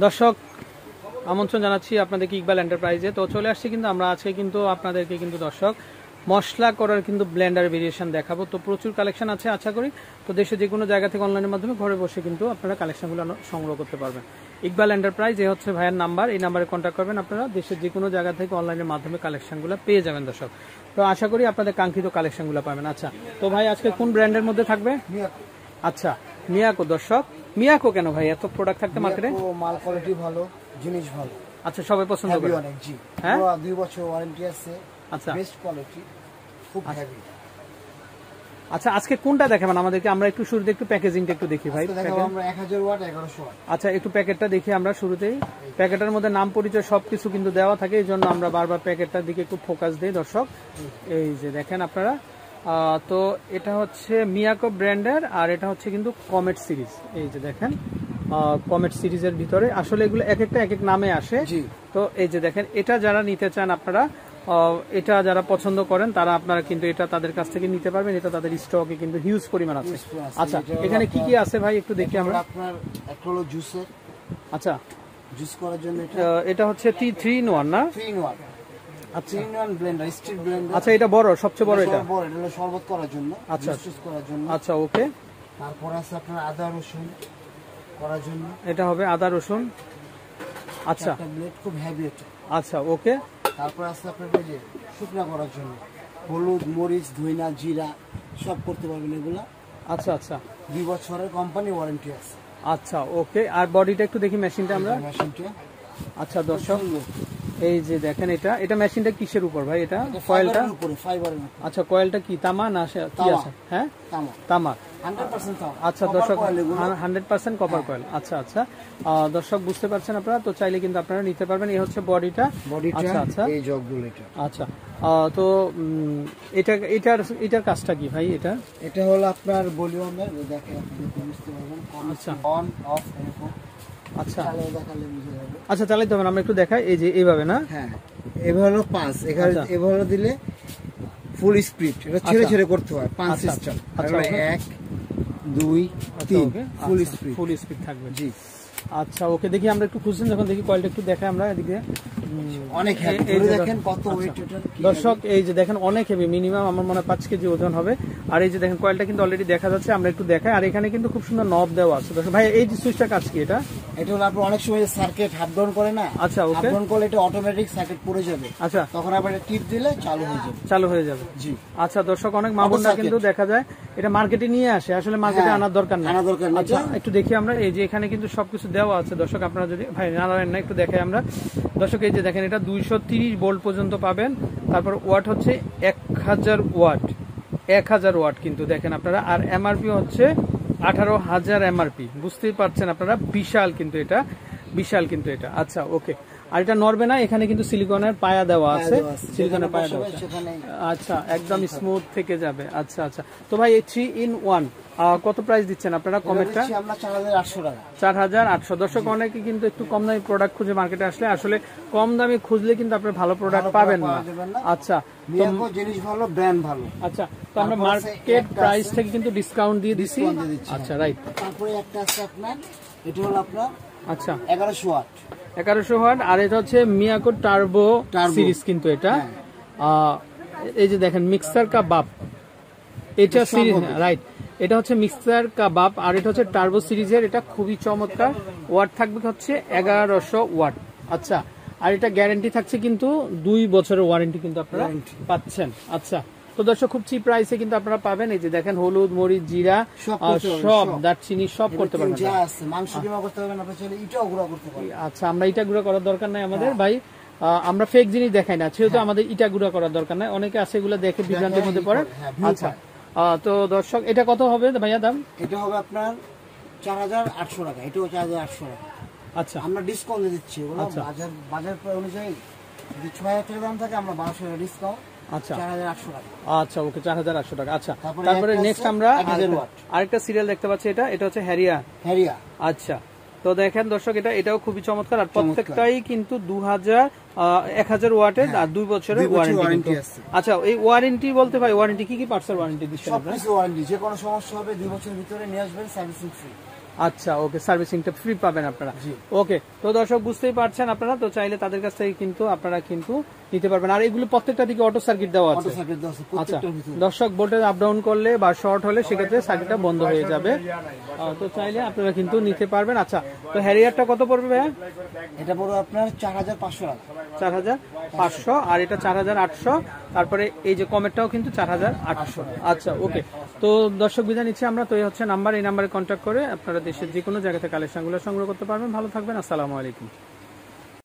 দর্শক আমন্ত্রণ জানাচ্ছি আপনাদেরকে ইকবাল এন্টারপ্রাইজে তো চলে আসছি কিন্তু আমরা আজকে কিন্তু আপনাদেরকে কিন্তু দর্শক মশলা করার কিন্তু ব্লেন্ডার ভেরিয়েশন দেখাবো। তো প্রচুর কালেকশন আছে আশা করি। তো দেশে যে কোনো জায়গা থেকে অনলাইনের মাধ্যমে ঘরে বসে কিন্তু আপনারা কালেকশনগুলো সংগ্রহ করতে পারবেন। ইকবাল এন্টারপ্রাইজ এ হচ্ছে ভাইয়ের নাম্বার এই নাম্বারে কন্ট্যাক্ট করবেন আপনারা। দেশের যে কোনো জায়গা থেকে অনলাইনের মাধ্যমে কালেকশনগুলো পেয়ে যাবেন দর্শক। তো আশা করি আপনাদের কাঙ্ক্ষিত কালেকশনগুলো পাবেন। আচ্ছা তো ভাই আজকে কোন ব্র্যান্ডের মধ্যে থাকবে? আচ্ছা মিয়াকো দর্শক। মিয়াকো কেন ভাই? এত প্রোডাক্ট থাকতে মার্কেটে ও মাল কোয়ালিটি ভালো জিনিস ভালো। আচ্ছা সবাই পছন্দ করে। অনেক জি। হ্যাঁ? দুই বছর ওয়ারেন্টি আছে আচ্ছা। বেস্ট কোয়ালিটি খুব হেভি আচ্ছা আজকে কোনটা দেখাবেন? আমাদেরকে আমরা একটু শুরুতে একটু প্যাকেজিংটা একটু দেখি ভাই। তো দেখাবো আমরা এক হাজার ওয়াট এগারোশো ওয়াট আচ্ছা একটু প্যাকেটটা দেখি আমরা শুরুতেই। প্যাকেটের মধ্যে নাম পরিচয় সবকিছু কিন্তু দেওয়া থাকে এই জন্য আমরা বারবার প্যাকেটটার দিকে একটু ফোকাস দিই দর্শক। এই যে দেখেন আপনারা তো এটা হচ্ছে মিয়াকো ব্র্যান্ডের আর এটা হচ্ছে কিন্তু কমেট সিরিজ এই যে দেখেন কমেট সিরিজের ভিতরে। আসলে এগুলো এক একটা এক এক নামে আসে। তো এই যে দেখেন এটা যারা নিতে চান আপনারা এটা যারা পছন্দ করেন তারা আপনারা কিন্তু এটা তাদের কাছ থেকে নিতে পারবেন। এটা তাদের স্টকে কিন্তু হিউজ পরিমাণ আছে। আচ্ছা এখানে কি কি আছে ভাই একটু দেখি আমরা? আপনার একটা হলো জুসের আচ্ছা। জুস করার জন্য এটা। এটা হচ্ছে টি থ্রি ইন ওয়ান না? থ্রি ইন ওয়ান আচ্ছা। ব্লেন্ডার স্ট্রিট ব্লেন্ডার আচ্ছা এটা বড় সবচেয়ে বড় এটা বড় এটা হলো শরবত করার জন্য আচ্ছা। করার জন্য। আচ্ছা ওকে। তারপর আছে আপনার আদা রসুন করার জন্য। এটা হবে আদা রসুন। আচ্ছা। ব্লেড খুব হেভি এটা। আচ্ছা ওকে। তারপর আছে আপনার যে শুকনা করার জন্য। হলুদ মরিচ ধইনা জিরা সব করতে পারবেন এগুলা। আচ্ছা আচ্ছা। দুই বছরের কোম্পানি ওয়ারেন্টি আছে। আচ্ছা ওকে। আর বডিটা একটু দেখি মেশিনটা আমরা। মেশিনটা আচ্ছা দর্শক। এই যে দেখেন এটা এটা মেশিনটা কিসের উপর ভাই এটা? কয়েলটা? উপরে ফাইবারের উপরে। আচ্ছা কয়েলটা কি তামা না কি আছে? হ্যাঁ? তামা। তামা। আচ্ছা দর্শক। হান্ড্রেড পার্সেন্ট কপার কয়েল আচ্ছা আচ্ছা। দর্শক বুঝতে পারছেন আপনারা? তো চাইলে কিন্তু আপনারা নিতে পারবেন। এই হচ্ছে বডিটা। আচ্ছা আচ্ছা। এই জগগুলো এটা। আচ্ছা। তো এটা এটার এটার কাজটা কি ভাই এটা? এটা হলো আপনার ভলিউমের দেখেন আপনি বুঝতে পারবেন। আচ্ছা। অন অফ এরকম। আচ্ছা। আচ্ছা চালাইতে হবে আমরা একটু দেখাই এই যে এইভাবে না? হ্যাঁ এভাবে হলো পাঁচ এখানে আচ্ছা। এভাবে হলো দিলে ফুল স্পিড এটা ছেড়ে আচ্ছা। ছেড়ে করতে হয় পাঁচ সিস্টেম আচ্ছা, এক দুই তিন ফুল স্পিড ফুল স্পিড থাকবে। জি। আচ্ছা ওকে দেখি আমরা একটু খুঁজছেন যখন দেখি কয়েলটা একটু দেখাই আমরা এদিকে। অনেক দেখেন কত আচ্ছা। ওয়েট দর্শক এই যে দেখেন অনেক হেভি মিনিমাম আমার মনে হয় পাঁচ কেজি ওজন হবে। আর এই যে দেখেন কয়েলটা কিন্তু অলরেডি দেখা যাচ্ছে আমরা একটু দেখাই। আর এখানে কিন্তু খুব সুন্দর নব দেওয়া আছে। দর্শক ভাই এই যে সুইচটা কাজ কি এটা? এটা হলো অনেক সময় সার্কিট হাফ ডাউন করে না? আচ্ছা হাফ ডাউন করলে এটা অটোমেটিক সার্কিট পড়ে যাবে। আচ্ছা। তখন আবার টিপ দিলে চালু হয়ে যাবে। চালু হয়ে যাবে। জি। আচ্ছা দর্শক অনেক মা বোনরা circuit। কিন্তু দেখা যায় এটা মার্কেটে নিয়ে আসে। আসলে মার্কেটে হ্যাঁ, আনার দরকার নেই। আনা দরকার। আচ্ছা একটু দেখি আমরা। এই যে এখানে কিন্তু সবকিছু দেওয়া আছে। দর্শক আপনারা যদি ভাই নারায়ণ না একটু দেখাই আমরা। দর্শক এই যে দেখেন, এটা দুইশো তিরিশ ভোল্ট পর্যন্ত পাবেন। তারপর ওয়াট হচ্ছে এক হাজার ওয়াট। এক হাজার ওয়াট কিন্তু দেখেন আপনারা। আর এমআরপি হচ্ছে আঠারো হাজার এমআরপি। বুঝতেই পারছেন আপনারা, বিশাল কিন্তু এটা। বিশাল কিন্তু এটা। আচ্ছা ওকে আর এটা নড়বে না এখানে কিন্তু সিলিকনের পায়া দেওয়া আছে। সিলিকনের পায়া দেওয়া আছে। আচ্ছা একদম স্মুথ থেকে যাবে। আচ্ছা আচ্ছা। তো ভাই এই থ্রি ইন ওয়ান কত প্রাইস দিচ্ছেন আপনারা কমেটটা আমরা চার হাজার আটশো দর্শক অনেকে কিন্তু একটু কম দামি প্রোডাক্ট খুঁজে মার্কেটে আসলে আসলে কম দামি খুঁজলে কিন্তু আপনি ভালো প্রোডাক্ট পাবেন না। আচ্ছা জিনিস ভালো ব্র্যান্ড ভালো। আচ্ছা তো আমরা মার্কেট প্রাইস থেকে কিন্তু ডিসকাউন্ট দিয়ে দিছি। আচ্ছা রাইট তারপরে একটা আছে আপনার এটা হলো আপনার আচ্ছা। এগারোশো ওয়াট এগারোশো ওয়াট আর এটা হচ্ছে মিয়াকো টার্বো। সিরিজ কিন্তু এটা। হ্যাঁ। এই যে দেখেন মিক্সার কাবাব। এটা এটা সিরিজ। রাইট। এটা হচ্ছে মিক্সার কাবাব আর এটা হচ্ছে টার্বো সিরিজের। এটা খুবই চমৎকার। ওয়াট থাকবে হচ্ছে এগারোশো ওয়াট। আচ্ছা আর এটা গ্যারান্টি থাকছে কিন্তু দুই বছরের ওয়ারেন্টি কিন্তু আপনারা পাচ্ছেন। আচ্ছা তো দর্শক খুব চিপ প্রাইসে কিন্তু আপনারা পাবেন। এই যে দেখেন হলুদ মরিচ জিরা সব। দারচিনি সব করতে পারবেন। মাংস করতে পারবেন আপনি চাইলে এটাও গুঁড়া করতে পারবেন। আচ্ছা আমরা ইটা গুঁড়া করার দরকার নাই আমাদের ভাই। আমরা ফেক জিনিস দেখাই না সেহেতু আমাদের ইটা গুঁড়া করার দরকার নাই। অনেকে আছে এগুলো দেখে বিভ্রান্তির মধ্যে পড়ে। হ্যাঁ, আচ্ছা তো দর্শক এটা কত হবে ভাইয়া দাম? এটা হবে আপনার চার হাজার আটশো টাকা এটাও চার হাজার আটশো টাকা। আচ্ছা। আমরা ডিসকাউন্ট দিচ্ছি আচ্ছা। বাজার বাজার অনুযায়ী ছয় হাজার টাকা দাম থাকে আমরা বারোশো টাকা ডিসকাউন্ট আচ্ছা। আচ্ছা ওকে চার হাজার আটশো টাকা। আচ্ছা তারপরে নেক্সট আমরা আরেকটা- সিরিয়াল দেখতে পাচ্ছি এটা এটা হচ্ছে হ্যারিয়া। হ্যারিয়া। আচ্ছা তো দেখেন দর্শক এটা এটাও খুবই চমৎকার আর প্রত্যেকটাই কিন্তু দু হাজার এক হাজার ওয়াটের আর দুই বছরের ওয়ারেন্টি। আচ্ছা এই ওয়ারেন্টি বলতে ভাই ওয়ারেন্টি কি কি পার্টসের ওয়ারেন্টি দিচ্ছেন আপনারা? ওয়ারেন্টি যে কোনো সমস্যা হবে দুই বছরের ভিতরে নিয়ে আসবেন সার্ভিসিং ফ্রি আচ্ছা ওকে সার্ভিসিংটা ফ্রি পাবেন আপনারা। ওকে তো দর্শক বুঝতেই পারছেন আপনারা তো চাইলে তাদের কাছ থেকে কিন্তু আপনারা কিন্তু নিতে পারবেন। আর এগুলো প্রত্যেকটা দিকে অটো সার্কিট দেওয়া আছে। আচ্ছা। দর্শক ভোল্টেজ আপ ডাউন করলে বা শর্ট হলে সেক্ষেত্রে সার্কিটটা বন্ধ হয়ে যাবে। তো চাইলে আপনারা কিন্তু নিতে পারবেন। আচ্ছা তো হ্যারিয়ারটা কত পড়বে ভাইয়া? এটা পড়বে আপনার চার হাজার পাঁচশো টাকা চার হাজার পাঁচশো আর এটা চার হাজার আটশো। তারপরে এই যে কমেরটাও কিন্তু চার হাজার আটশো। আচ্ছা ওকে। তো দর্শক বিদায় নিচ্ছি আমরা। তো এই হচ্ছে নাম্বার। এই নাম্বারে কন্ট্যাক্ট করে আপনারা দেশের যে কোনো জায়গা থেকে কালেকশনগুলো সংগ্রহ করতে পারবেন। ভালো থাকবেন। আসসালামু আলাইকুম।